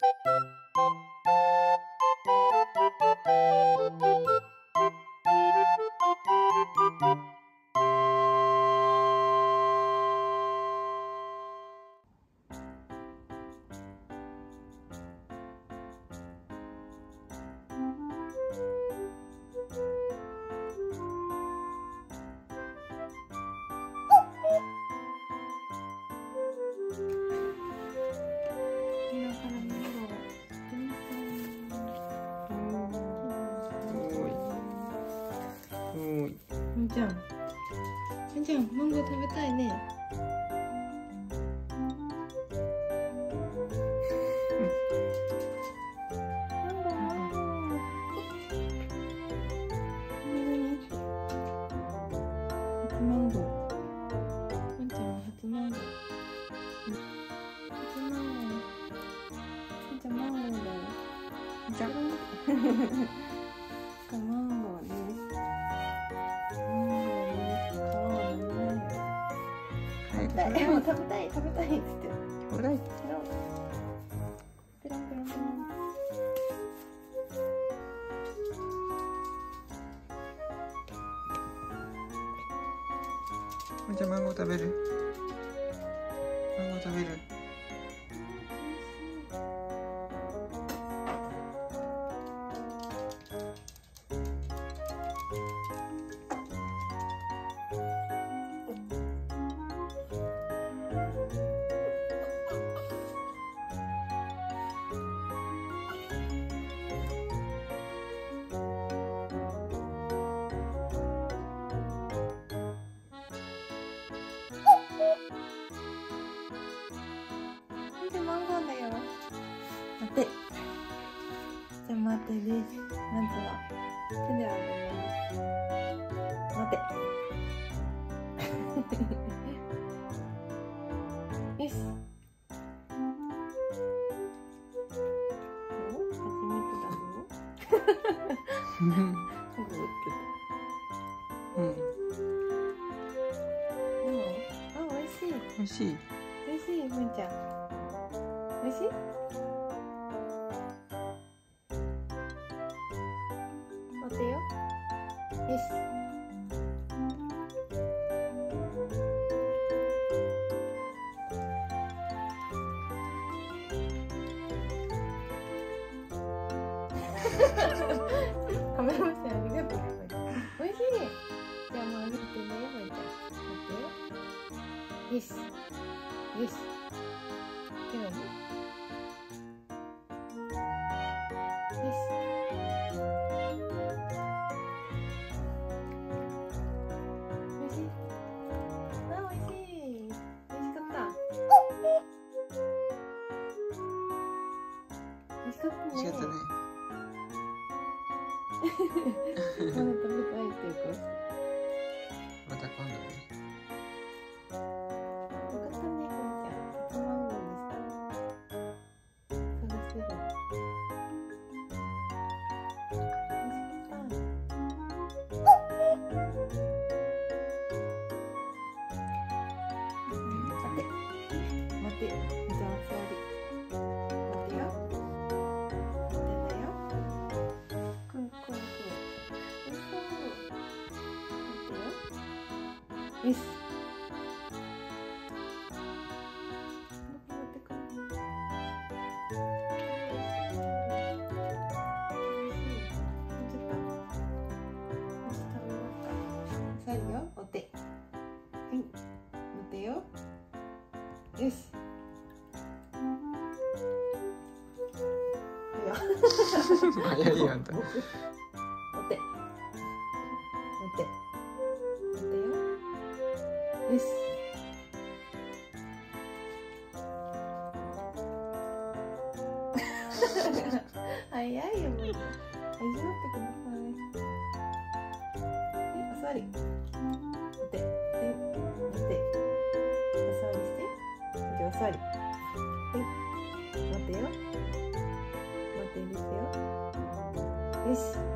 今ちゃん。みーちゃんマンゴー食べたいね。マンゴー。マンゴー初マンゴー。みーちゃんは初マンゴー。初マンゴー。みーちゃん。マンゴーだよじゃんマンはい食べたい。もう食べたい。食べたいっつって。ほらいペロン。ペロンペロンペロン。じゃあマンゴー食べるマンゴー食べるじゃあ待てです。まずは手であげます。待て。よし。お初めてだぞ。うんグーってうんどうあ、美味しい。美味しい美味しい、むーちゃん。美味しい？待てよ。よし。カメラマンさんありがとうね、むーちゃん。美味しい。じゃあもうあげてね、むーちゃん。待ってよ。よし。よし。手はおいしかったね。美味しかったね まだ食べたいっていうか。また今度ねよ。よし。持ってくる。最後お手はい持てよよしはいよ早いよあんよし 早いよもう。味わってください。はいお座り。お手はいお座りして。じゃあお座り。はい待てよ。待てですよ。よし